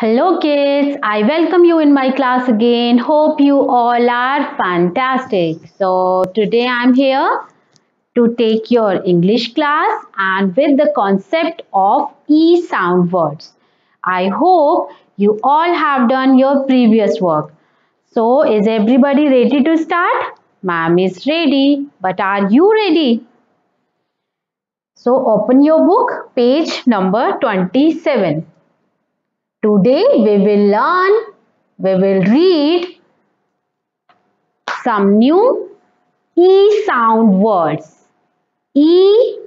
Hello kids, I welcome you in my class again. Hope you all are fantastic. So today I'm here to take your English class and with the concept of E sound words. I hope you all have done your previous work. So is everybody ready to start? Ma'am is ready, but are you ready? So open your book, page number 27. Today we will learn, we will read some new E sound words. E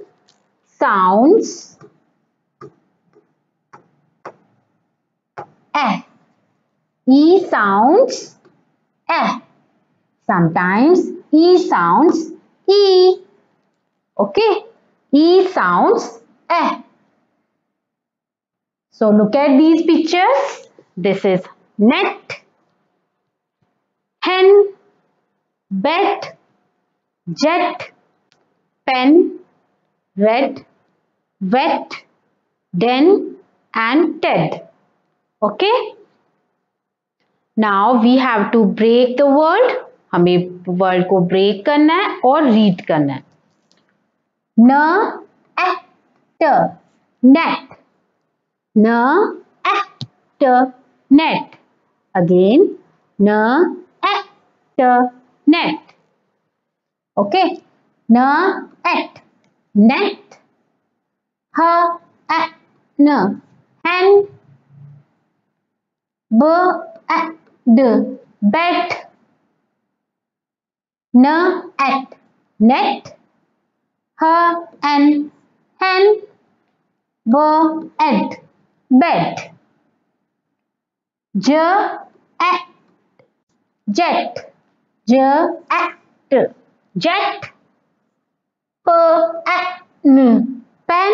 sounds eh. E sounds eh. Sometimes E sounds E. Okay. E sounds eh. So look at these pictures. This is net, hen, bet, jet, pen, red, wet, den and ted. Okay. Now we have to break the word. हमें word को break करना है और read करना है न act net na actor net again na actor net okay? na at net ha at na and b at the bet na at net ha and hen b at bed. J at jet. J at jet. P at n pen.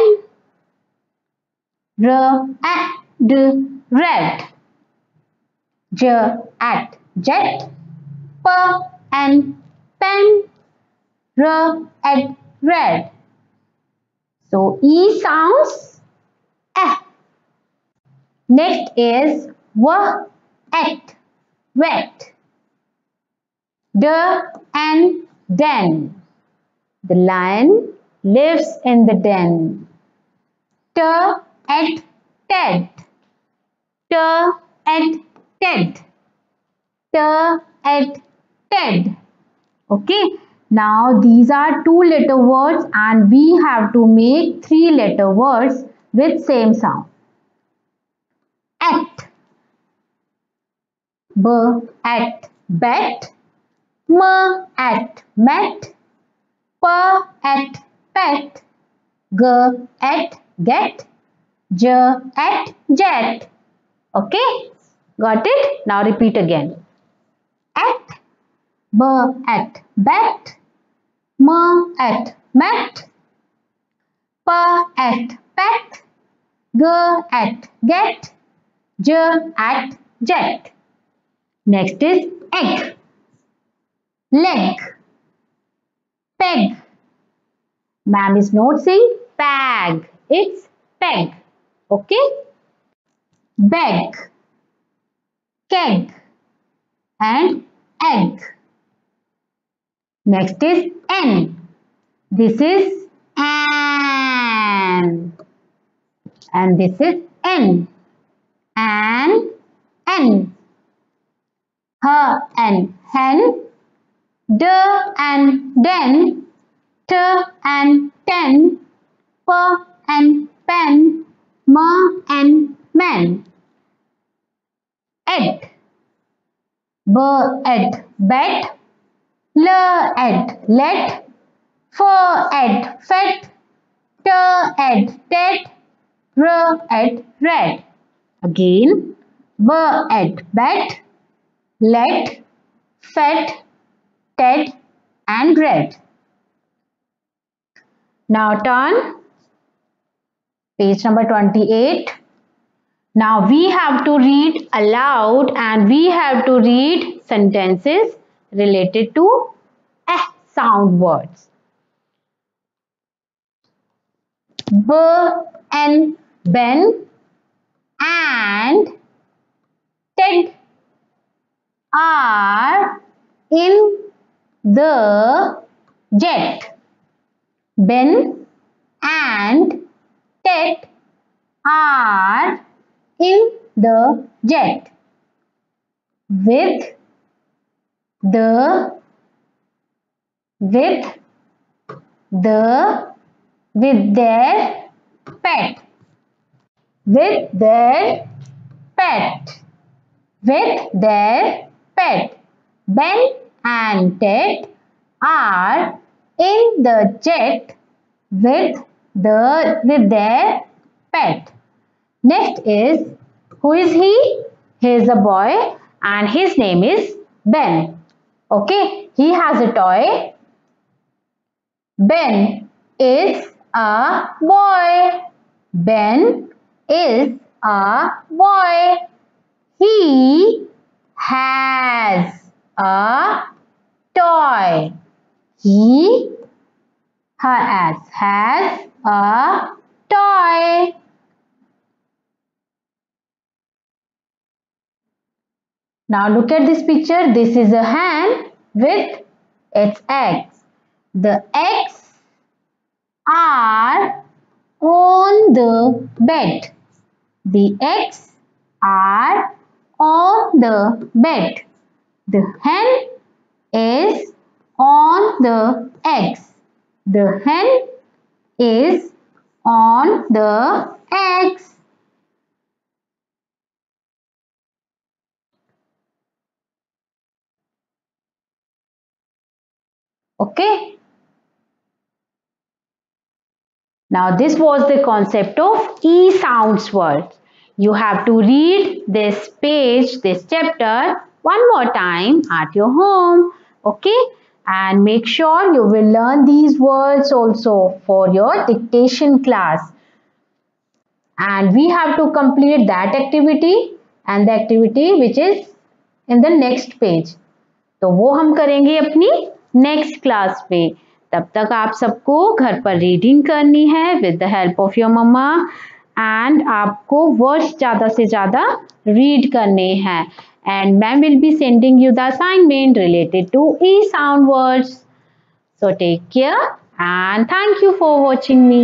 R at d red. J at jet. P pen. R at red. So e sounds eh. Next is w at wet. D and den. The lion lives in the den. T at ted. T at ted. T at ted. Okay. Now these are two letter words and we have to make three letter words with same sound at b at bet m at met p at pet g at get j at jet okay? Got it? Now repeat again. At b at bet m at met p at pet g at get J at jet. Next is egg, leg, peg. Ma'am is not saying bag, it's peg. Okay? Beg, keg and egg. Next is N. This is an. And this is N and n. Her and hen, d and den, t and ten, p and pen, ma and men. Ed, b at bet, l at let, f at fet, t at tet, r at red. Again, were at bet, let, fed, ted and read. Now turn page number 28. Now we have to read aloud and we have to read sentences related to eh sound words. B and Ben and the jet. Ben and Tet are in the jet. With the with the with their pet. With their pet. With their pet. Ben and Ted are in the jet with the with their pet. Next is who is he? He is a boy and his name is Ben. Okay he has a toy. Ben is a boy. Ben is a boy. He has a toy. He her has, has a toy. Now look at this picture. This is a hand with its eggs. The eggs are on the bed. The eggs are on the bed. The hen is on the eggs. The hen is on the eggs. Okay. Now this was the concept of E sounds words. You have to read this page, this chapter one more time at your home. Okay. And make sure you will learn these words also for your dictation class. And we have to complete that activity and the activity which is in the next page. तो वो हम करेंगे अपनी next class में तब तक आप सबको घर पर रीडिंग करनी है with the help of your mamma and आपको वर्ड्स ज़्यादा से ज़्यादा रीड करने हैं. And ma'am will be sending you the assignment related to E sound words so take care and thank you for watching me